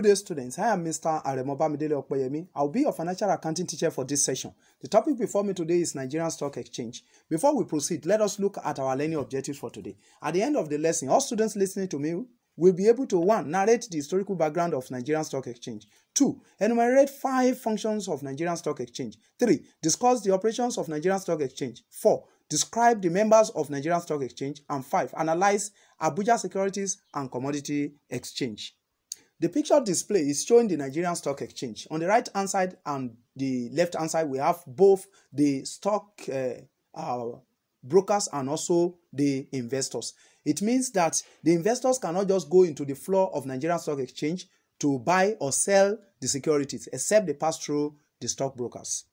Good day, students. I am Mr. Aremo Bamidele Okpeyemi. I'll be your financial accounting teacher for this session. The topic before me today is Nigerian Stock Exchange. Before we proceed, let us look at our learning objectives for today. At the end of the lesson, all students listening to me will be able to 1. Narrate the historical background of Nigerian Stock Exchange. 2. Enumerate 5 functions of Nigerian Stock Exchange. 3. Discuss the operations of Nigerian Stock Exchange. 4. Describe the members of Nigerian Stock Exchange. And 5. Analyze Abuja Securities and Commodity Exchange. The picture display is showing the Nigerian Stock Exchange. On the right hand side and the left hand side, we have both the stock uh, uh, brokers and also the investors. It means that the investors cannot just go into the floor of Nigerian Stock Exchange to buy or sell the securities, except they pass through the stockbrokers.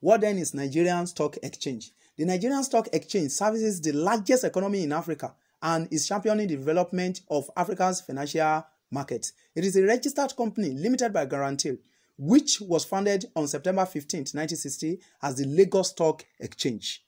What then is Nigerian Stock Exchange? The Nigerian Stock Exchange services the largest economy in Africa and is championing the development of Africa's financial market. It is a registered company limited by guarantee, which was founded on September 15, 1960 as the Lagos Stock Exchange.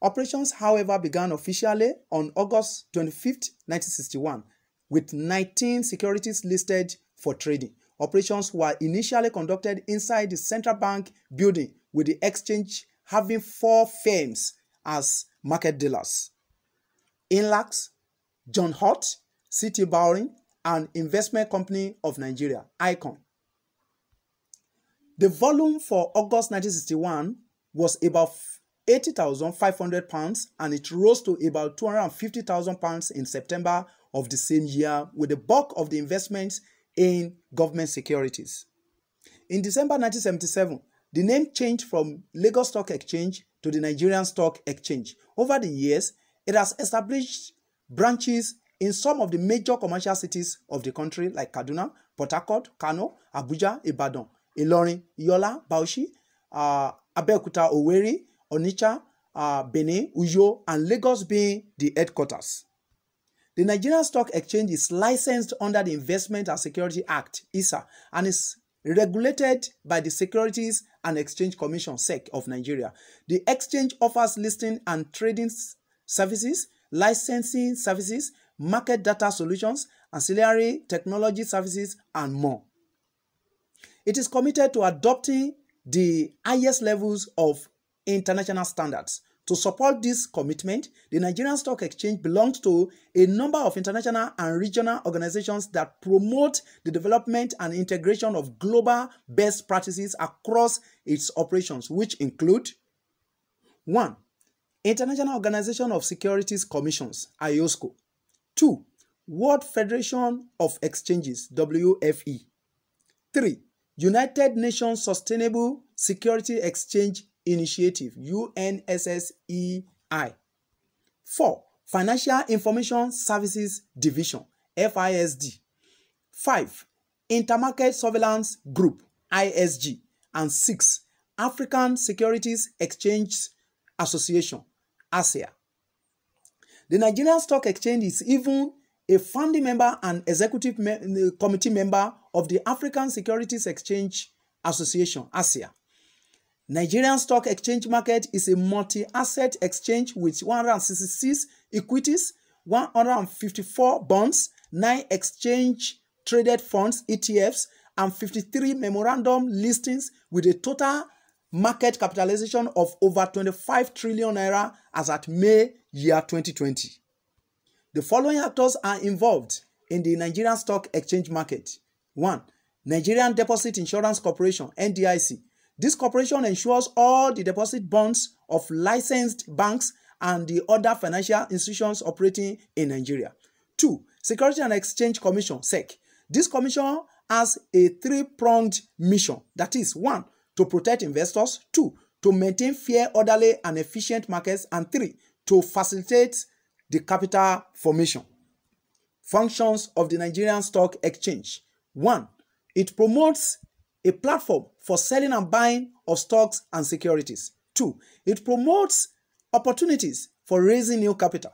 Operations, however, began officially on August 25, 1961, with 19 securities listed for trading. Operations were initially conducted inside the central bank building, with the exchange having four firms as market dealers. Inlaks, John Holt, C.T. Bowring, and Investment Company of Nigeria, ICON. The volume for August 1961 was about 80,500 pounds and it rose to about 250,000 pounds in September of the same year with the bulk of the investments in government securities. In December 1977, the name changed from Lagos Stock Exchange to the Nigerian Stock Exchange. Over the years, it has established branches in some of the major commercial cities of the country like Kaduna, Port Harcourt, Kano, Abuja, Ibadan, Ilorin, Yola, Bauchi, uh, Abeokuta, Owerri, Onitsha, uh, Benin, Uyo, and Lagos being the headquarters. The Nigerian Stock Exchange is licensed under the Investment and Security Act (ISA) and is regulated by the Securities and Exchange Commission (SEC) of Nigeria. The exchange offers listing and trading services, licensing services, market data solutions, ancillary technology services, and more. It is committed to adopting the highest levels of international standards. To support this commitment, the Nigerian Stock Exchange belongs to a number of international and regional organizations that promote the development and integration of global best practices across its operations, which include 1. International Organization of Securities Commissions, IOSCO. 2. World Federation of Exchanges, WFE. 3. United Nations Sustainable Security Exchange Initiative, UNSSEI. 4. Financial Information Services Division, FISD. 5. Intermarket Surveillance Group, ISG. And 6. African Securities Exchange Association, ASEA. The Nigerian Stock Exchange is even a founding member and executive me committee member of the African Securities Exchange Association, ASEA. Nigerian Stock Exchange market is a multi-asset exchange with 166 equities, 154 bonds, 9 exchange traded funds ETFs, and 53 memorandum listings with a total market capitalization of over 25 trillion naira as at May year 2020. The following actors are involved in the Nigerian Stock Exchange market. 1. Nigerian Deposit Insurance Corporation NDIC. This corporation ensures all the deposit bonds of licensed banks and the other financial institutions operating in Nigeria. 2. Security and Exchange Commission SEC. This commission has a three-pronged mission. That is, 1 to protect investors, 2. to maintain fair, orderly, and efficient markets, and 3. to facilitate the capital formation. Functions of the Nigerian Stock Exchange 1. It promotes a platform for selling and buying of stocks and securities. 2. It promotes opportunities for raising new capital.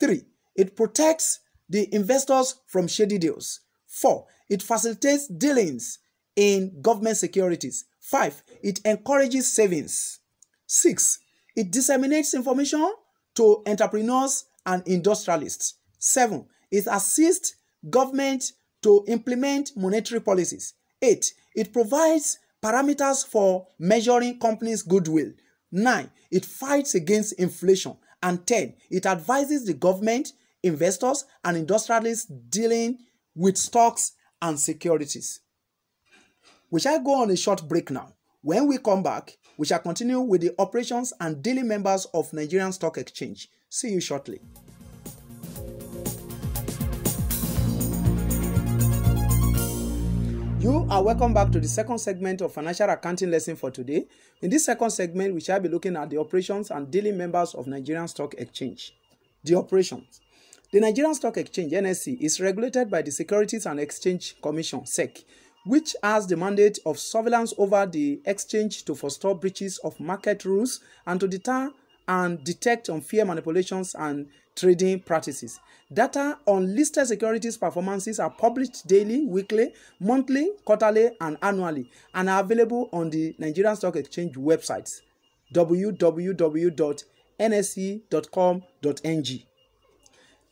3. It protects the investors from shady deals. 4. It facilitates dealings in government securities. 5. It encourages savings. 6. It disseminates information to entrepreneurs and industrialists. 7. It assists government to implement monetary policies. 8. It provides parameters for measuring companies' goodwill. 9. It fights against inflation. And 10. It advises the government, investors, and industrialists dealing with stocks and securities. We shall go on a short break now. When we come back, we shall continue with the operations and dealing members of Nigerian Stock Exchange. See you shortly. You are welcome back to the second segment of financial accounting lesson for today. In this second segment, we shall be looking at the operations and dealing members of Nigerian Stock Exchange. The operations. The Nigerian Stock Exchange NSE is regulated by the Securities and Exchange Commission SEC, which has the mandate of surveillance over the exchange to forestall breaches of market rules and to deter and detect unfair manipulations and trading practices. Data on listed securities performances are published daily, weekly, monthly, quarterly, and annually and are available on the Nigerian Stock Exchange website www.nse.com.ng.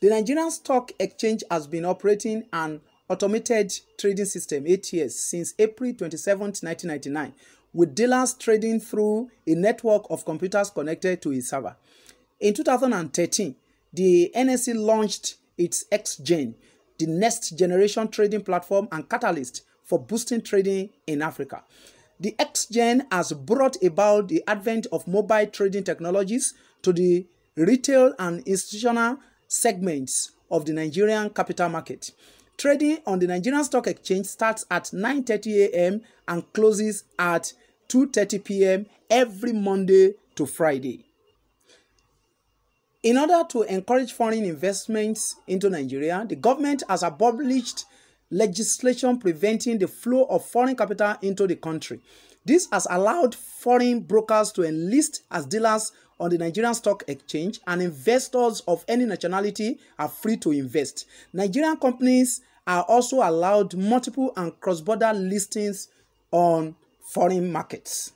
The Nigerian Stock Exchange has been operating an automated trading system ATS since April 27, 1999 with dealers trading through a network of computers connected to a server. In 2013, the NSE launched its XGen, the next generation trading platform and catalyst for boosting trading in Africa. The XGen has brought about the advent of mobile trading technologies to the retail and institutional segments of the Nigerian capital market. Trading on the Nigerian Stock Exchange starts at 9:30 a.m. and closes at 2:30 p.m. every Monday to Friday. In order to encourage foreign investments into Nigeria, the government has abolished legislation preventing the flow of foreign capital into the country. This has allowed foreign brokers to enlist as dealers on the Nigerian Stock Exchange, and investors of any nationality are free to invest. Nigerian companies are also allowed multiple and cross border listings on foreign markets.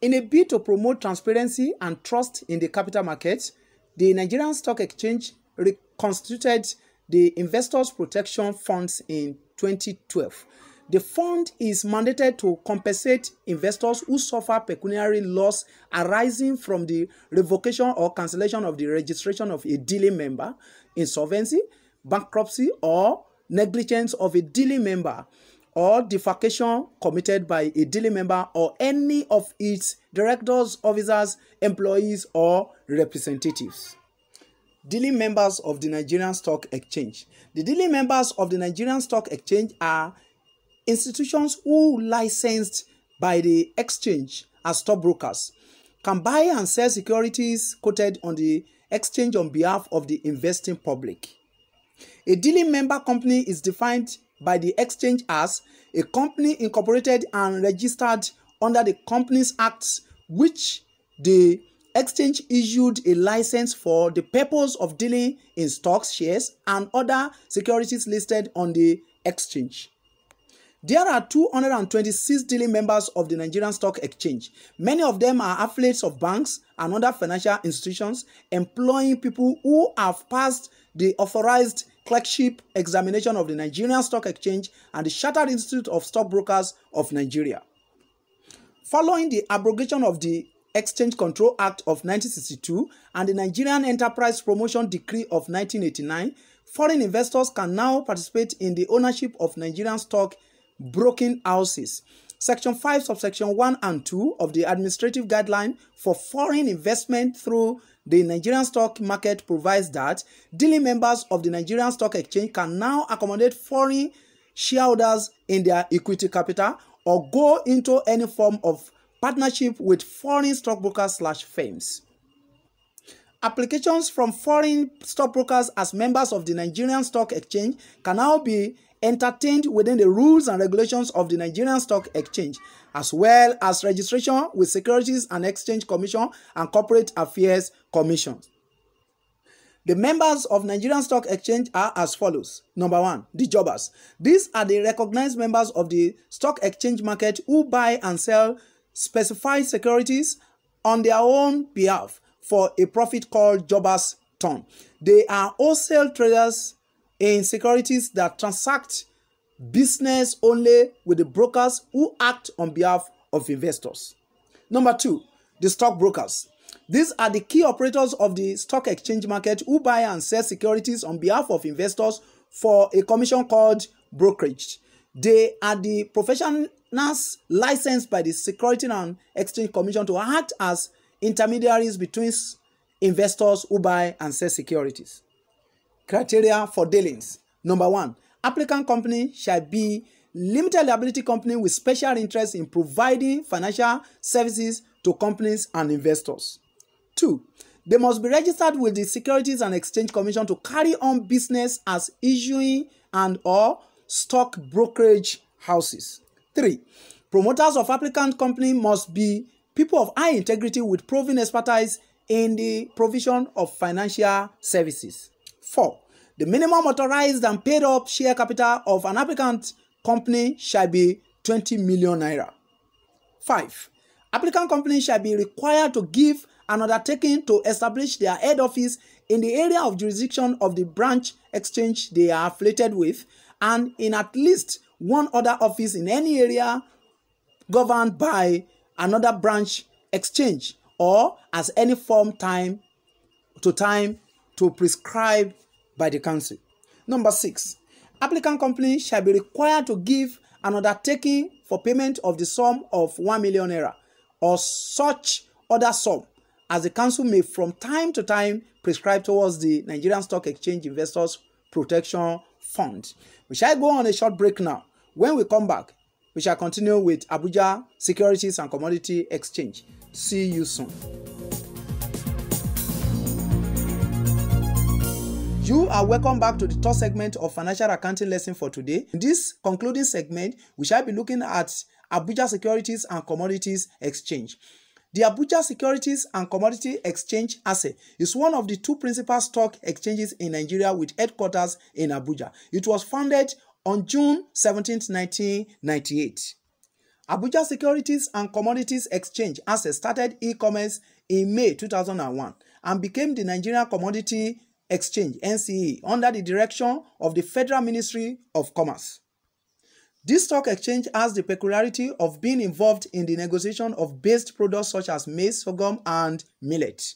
In a bid to promote transparency and trust in the capital markets, the Nigerian Stock Exchange reconstituted the Investors Protection Funds in 2012. The fund is mandated to compensate investors who suffer pecuniary loss arising from the revocation or cancellation of the registration of a dealing member, insolvency, bankruptcy, or negligence of a dealing member, or defalcation committed by a dealing member or any of its directors, officers, employees, or representatives. Dealing members of the Nigerian Stock Exchange. The dealing members of the Nigerian Stock Exchange are institutions who licensed by the exchange as stockbrokers can buy and sell securities quoted on the exchange on behalf of the investing public. A dealing member company is defined by the exchange as a company incorporated and registered under the Companies Act, which the exchange issued a license for the purpose of dealing in stocks, shares, and other securities listed on the exchange. There are 226 dealing members of the Nigerian Stock Exchange. Many of them are affiliates of banks and other financial institutions employing people who have passed the authorized clerkship examination of the Nigerian Stock Exchange and the Chartered Institute of Stockbrokers of Nigeria. Following the abrogation of the Exchange Control Act of 1962 and the Nigerian Enterprise Promotion Decree of 1989, foreign investors can now participate in the ownership of Nigerian stock broking houses. Section 5, subsection 1 and 2 of the Administrative Guideline for Foreign Investment through the Nigerian stock market provides that dealing members of the Nigerian Stock Exchange can now accommodate foreign shareholders in their equity capital or go into any form of partnership with foreign stockbrokers slash firms. Applications from foreign stockbrokers as members of the Nigerian Stock Exchange can now be entertained within the rules and regulations of the Nigerian Stock Exchange, as well as registration with Securities and Exchange Commission and Corporate Affairs Commission. The members of Nigerian Stock Exchange are as follows. Number one, the jobbers. These are the recognized members of the stock exchange market who buy and sell specified securities on their own behalf for a profit called jobbers' turn. They are wholesale traders in securities that transact business only with the brokers who act on behalf of investors. Number two, the stockbrokers. These are the key operators of the stock exchange market who buy and sell securities on behalf of investors for a commission called brokerage. They are the professionals licensed by the Security and Exchange Commission to act as intermediaries between investors who buy and sell securities. Criteria for dealings. Number one, applicant company shall be limited liability company with special interest in providing financial services to companies and investors. Two, they must be registered with the Securities and Exchange Commission to carry on business as issuing and or stock brokerage houses. Three, promoters of applicant company must be people of high integrity with proven expertise in the provision of financial services. Four, the minimum authorized and paid up share capital of an applicant company shall be 20 million naira. Five, applicant company shall be required to give an undertaking to establish their head office in the area of jurisdiction of the branch exchange they are affiliated with and in at least one other office in any area governed by another branch exchange or as any form time to time to prescribe by the council. Number six, applicant company shall be required to give an undertaking for payment of the sum of 1 million naira or such other sum as the council may from time to time prescribe towards the Nigerian Stock Exchange Investors Protection Fund. We shall go on a short break now. When we come back, we shall continue with Abuja Securities and Commodity Exchange. See you soon. You are welcome back to the third segment of financial accounting lesson for today. In this concluding segment, we shall be looking at Abuja Securities and Commodities Exchange. The Abuja Securities and Commodity Exchange ASE is one of the two principal stock exchanges in Nigeria with headquarters in Abuja. It was founded on June 17, 1998. Abuja Securities and Commodities Exchange ASE started e-commerce in May 2001 and became the Nigerian Commodity Exchange NCE under the direction of the Federal Ministry of Commerce. This stock exchange has the peculiarity of being involved in the negotiation of based products such as maize, sorghum, and millet.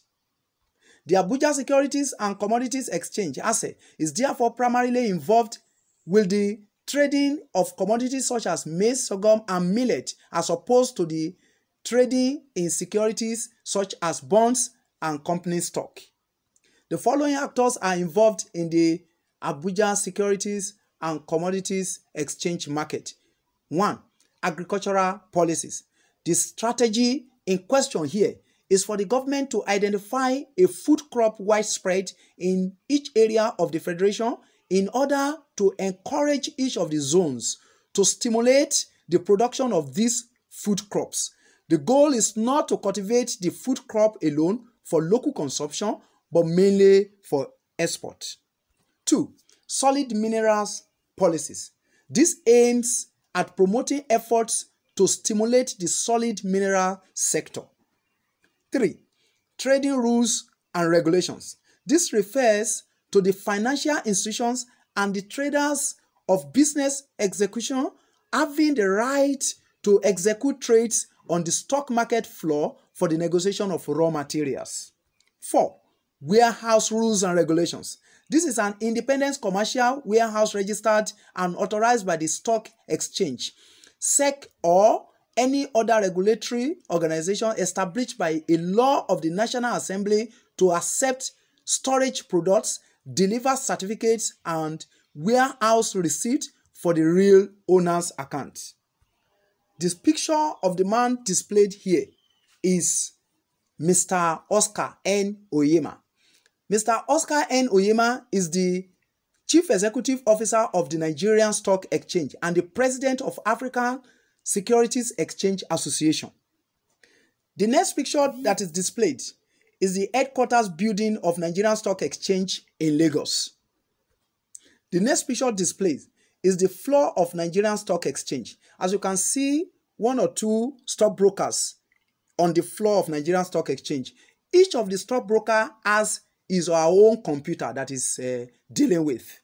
The Abuja Securities and Commodities Exchange (ASE) is therefore primarily involved with the trading of commodities such as maize, sorghum, and millet as opposed to the trading in securities such as bonds and company stock. The following actors are involved in the Abuja Securities and commodities exchange market. One, agricultural policies. The strategy in question here is for the government to identify a food crop widespread in each area of the federation in order to encourage each of the zones to stimulate the production of these food crops. The goal is not to cultivate the food crop alone for local consumption, but mainly for export. Two, solid minerals policies. This aims at promoting efforts to stimulate the solid mineral sector. 3. Trading rules and regulations. This refers to the financial institutions and the traders of business execution having the right to execute trades on the stock market floor for the negotiation of raw materials. 4. Warehouse rules and regulations. This is an independent commercial warehouse registered and authorized by the stock exchange, SEC, or any other regulatory organization established by a law of the National Assembly to accept storage products, deliver certificates, and warehouse receipt for the real owner's account. This picture of the man displayed here is Mr. Oscar N. Onyema. Mr. Oscar N. Onyema is the Chief Executive Officer of the Nigerian Stock Exchange and the President of African Securities Exchange Association. The next picture that is displayed is the headquarters building of Nigerian Stock Exchange in Lagos. The next picture displayed is the floor of Nigerian Stock Exchange. As you can see, one or two stockbrokers on the floor of Nigerian Stock Exchange. Each of the stockbroker has is our own computer that is uh, dealing with.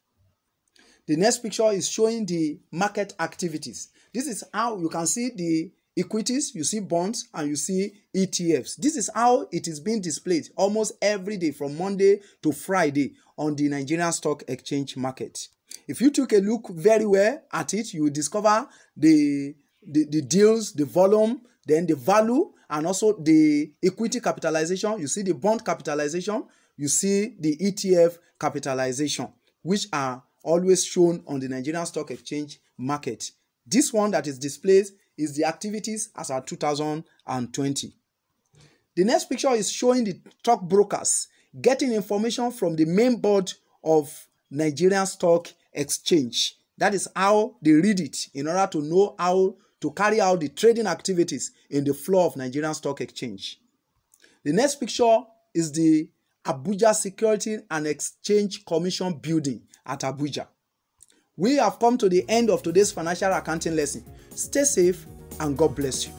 The next picture is showing the market activities. This is how you can see the equities, you see bonds, and you see ETFs. This is how it is being displayed almost every day from Monday to Friday on the Nigerian Stock Exchange market. If you took a look very well at it, you will discover the, the, the deals, the volume, then the value, and also the equity capitalization. You see the bond capitalization, you see the ETF capitalization, which are always shown on the Nigerian Stock Exchange market. This one that is displayed is the activities as at 2020. The next picture is showing the stock brokers getting information from the main board of Nigerian Stock Exchange. That is how they read it in order to know how to carry out the trading activities in the floor of Nigerian Stock Exchange. The next picture is the Abuja Security and Exchange Commission building at Abuja. We have come to the end of today's financial accounting lesson. Stay safe and God bless you.